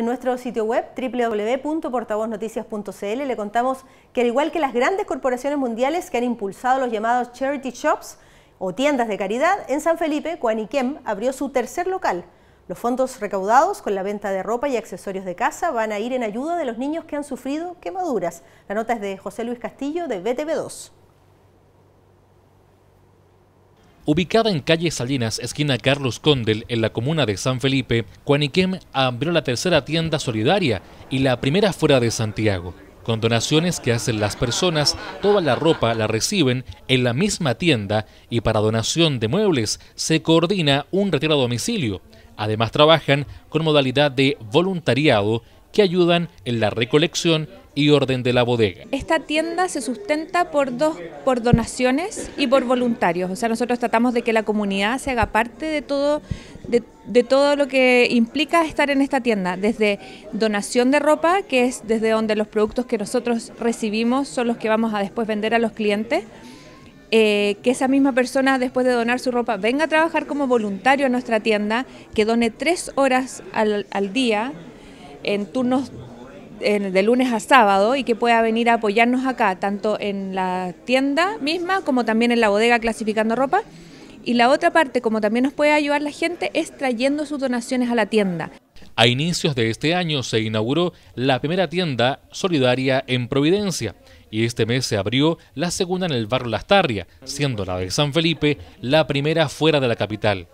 En nuestro sitio web www.portavoznoticias.cl le contamos que al igual que las grandes corporaciones mundiales que han impulsado los llamados charity shops o tiendas de caridad, en San Felipe, Cuaniquem abrió su tercer local. Los fondos recaudados con la venta de ropa y accesorios de casa van a ir en ayuda de los niños que han sufrido quemaduras. La nota es de José Luis Castillo de BTV2. Ubicada en calle Salinas, esquina Carlos Condel, en la comuna de San Felipe, Cuaniquem abrió la tercera tienda solidaria y la primera fuera de Santiago. Con donaciones que hacen las personas, toda la ropa la reciben en la misma tienda y para donación de muebles se coordina un retiro a domicilio. Además trabajan con modalidad de voluntariado que ayudan en la recolección y orden de la bodega. Esta tienda se sustenta por dos, por donaciones y por voluntarios. O sea, nosotros tratamos de que la comunidad se haga parte de todo, de, todo lo que implica estar en esta tienda, desde donación de ropa, que es desde donde los productos que nosotros recibimos son los que vamos a después vender a los clientes. Eh, que esa misma persona después de donar su ropa venga a trabajar como voluntario a nuestra tienda, que done tres horas al, al día en turnos de lunes a sábado y que pueda venir a apoyarnos acá, tanto en la tienda misma como también en la bodega clasificando ropa. Y la otra parte, como también nos puede ayudar la gente, es trayendo sus donaciones a la tienda. A inicios de este año se inauguró la primera tienda solidaria en Providencia y este mes se abrió la segunda en el barrio Lastarria, siendo la de San Felipe la primera fuera de la capital.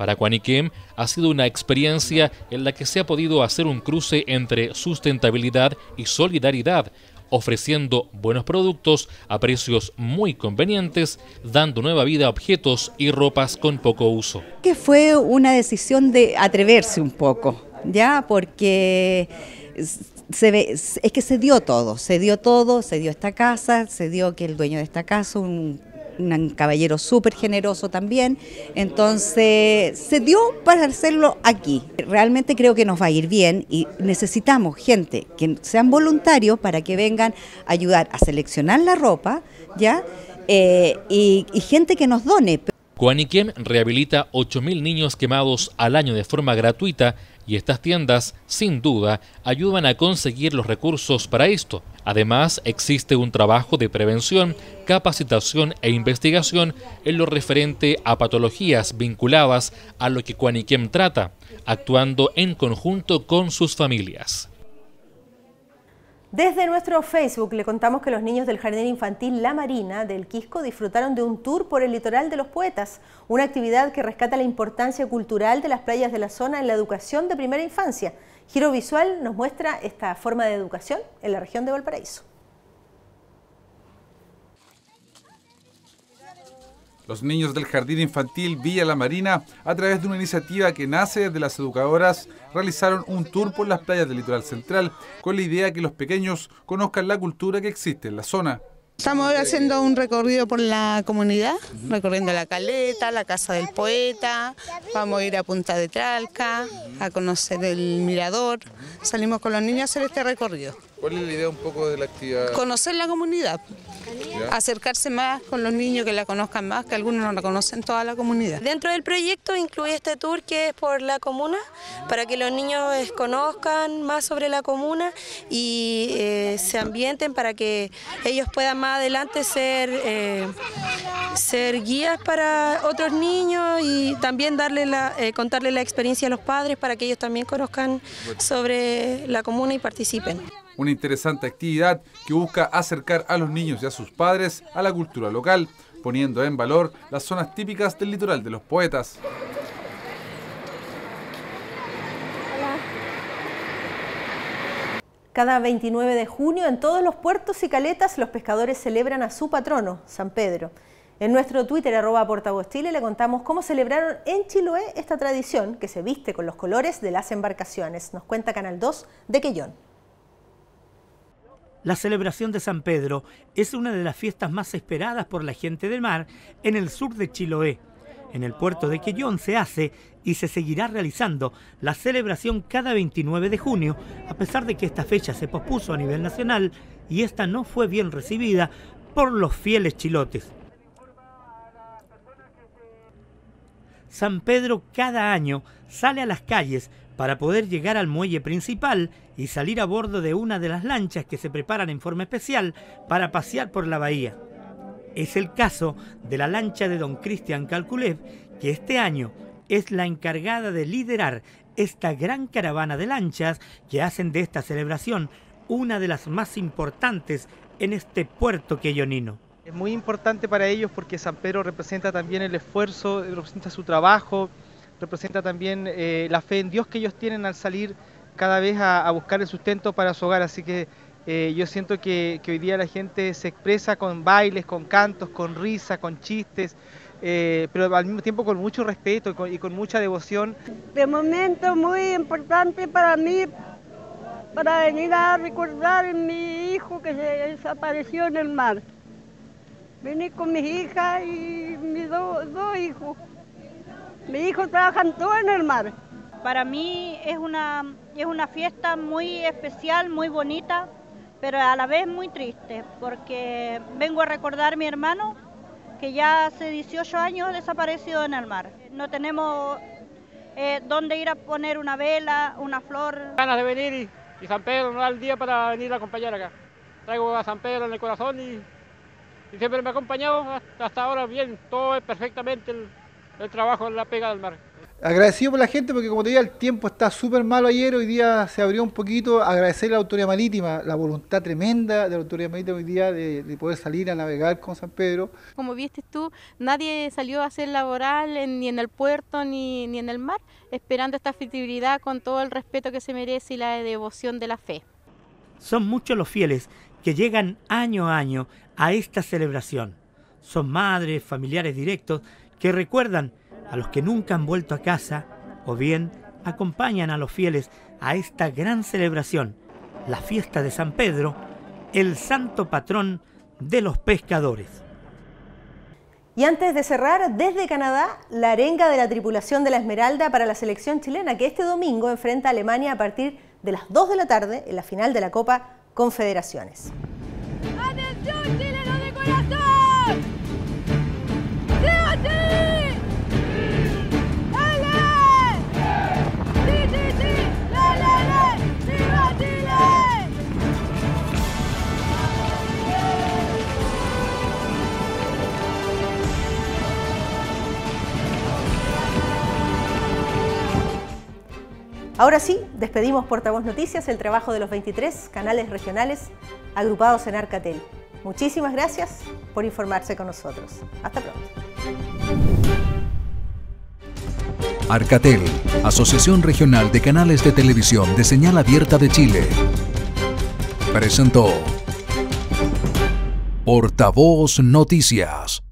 Para Quaniquem ha sido una experiencia en la que se ha podido hacer un cruce entre sustentabilidad y solidaridad, ofreciendo buenos productos a precios muy convenientes, dando nueva vida a objetos y ropas con poco uso. Que fue una decisión de atreverse un poco, ya, porque se ve, es que se dio todo, se dio todo, se dio esta casa, se dio que el dueño de esta casa, un un caballero súper generoso también, entonces se dio para hacerlo aquí. Realmente creo que nos va a ir bien y necesitamos gente que sean voluntarios para que vengan a ayudar a seleccionar la ropa, ¿ya? Eh, y, gente que nos done. Cuaniquem rehabilita 8.000 niños quemados al año de forma gratuita y estas tiendas, sin duda, ayudan a conseguir los recursos para esto. Además, existe un trabajo de prevención, capacitación e investigación en lo referente a patologías vinculadas a lo que Cuaniquem trata, actuando en conjunto con sus familias. Desde nuestro Facebook le contamos que los niños del Jardín Infantil La Marina del Quisco disfrutaron de un tour por el litoral de los poetas, una actividad que rescata la importancia cultural de las playas de la zona en la educación de primera infancia. Giro Visual nos muestra esta forma de educación en la región de Valparaíso. Los niños del Jardín Infantil Villa La Marina, a través de una iniciativa que nace de las educadoras, realizaron un tour por las playas del litoral central con la idea de que los pequeños conozcan la cultura que existe en la zona. Estamos haciendo un recorrido por la comunidad, recorriendo la caleta, la casa del poeta, vamos a ir a Punta de Tralca, a conocer el mirador. Salimos con los niños a hacer este recorrido. ¿Cuál es la idea un poco de la actividad? Conocer la comunidad, acercarse más con los niños, que la conozcan más, que algunos no la conocen toda la comunidad. Dentro del proyecto incluye este tour que es por la comuna, para que los niños conozcan más sobre la comuna y eh, se ambienten para que ellos puedan más adelante ser, eh, ser guías para otros niños y también darle la, eh, contarle la experiencia a los padres para que ellos también conozcan sobre la comuna y participen una interesante actividad que busca acercar a los niños y a sus padres a la cultura local, poniendo en valor las zonas típicas del litoral de los poetas. Cada 29 de junio en todos los puertos y caletas los pescadores celebran a su patrono, San Pedro. En nuestro Twitter, arroba Chile, le contamos cómo celebraron en Chiloé esta tradición que se viste con los colores de las embarcaciones. Nos cuenta Canal 2 de Quellón. La celebración de San Pedro es una de las fiestas más esperadas por la gente del mar en el sur de Chiloé. En el puerto de Quellón se hace y se seguirá realizando la celebración cada 29 de junio, a pesar de que esta fecha se pospuso a nivel nacional y esta no fue bien recibida por los fieles chilotes. San Pedro cada año sale a las calles para poder llegar al muelle principal y salir a bordo de una de las lanchas que se preparan en forma especial para pasear por la bahía. Es el caso de la lancha de don Cristian Calculev, que este año es la encargada de liderar esta gran caravana de lanchas que hacen de esta celebración una de las más importantes en este puerto queyonino. Es muy importante para ellos porque San Pedro representa también el esfuerzo, representa su trabajo, representa también eh, la fe en Dios que ellos tienen al salir cada vez a, buscar el sustento para su hogar. Así que eh, yo siento que, hoy día la gente se expresa con bailes, con cantos, con risa, con chistes, eh, pero al mismo tiempo con mucho respeto y con, mucha devoción. De momento muy importante para mí, para venir a recordar a mi hijo que se desapareció en el mar. Vení con mis hijas y mis dos hijos. Mis hijos trabajan todo en el mar. Para mí es una, es una fiesta muy especial, muy bonita, pero a la vez muy triste, porque vengo a recordar a mi hermano que ya hace 18 años desaparecido en el mar. No tenemos eh, dónde ir a poner una vela, una flor. Ganas de venir y, San Pedro no da el día para venir a acompañar acá. Traigo a San Pedro en el corazón y, siempre me ha acompañado hasta, ahora bien, todo es perfectamente el, el trabajo en la pega del mar. Agradecido por la gente porque como te digo el tiempo está súper malo ayer, hoy día se abrió un poquito, agradecer a la autoridad marítima, la voluntad tremenda de la autoridad marítima hoy día de, poder salir a navegar con San Pedro. Como viste tú, nadie salió a hacer laboral ni en el puerto ni, ni en el mar, esperando esta festividad con todo el respeto que se merece y la devoción de la fe. Son muchos los fieles que llegan año a año a esta celebración. Son madres, familiares directos que recuerdan a los que nunca han vuelto a casa o bien acompañan a los fieles a esta gran celebración, la fiesta de San Pedro, el santo patrón de los pescadores. Y antes de cerrar, desde Canadá, la arenga de la tripulación de la Esmeralda para la selección chilena que este domingo enfrenta a Alemania a partir de las 2 de la tarde en la final de la Copa Confederaciones. Ahora sí, despedimos Portavoz Noticias, el trabajo de los 23 canales regionales agrupados en Arcatel. Muchísimas gracias por informarse con nosotros. Hasta pronto. Arcatel, Asociación Regional de Canales de Televisión de Señal Abierta de Chile, presentó Portavoz Noticias.